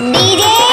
Need it?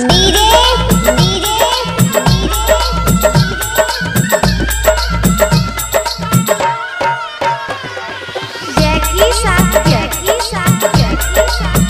Shakya, Shakya, Shakya.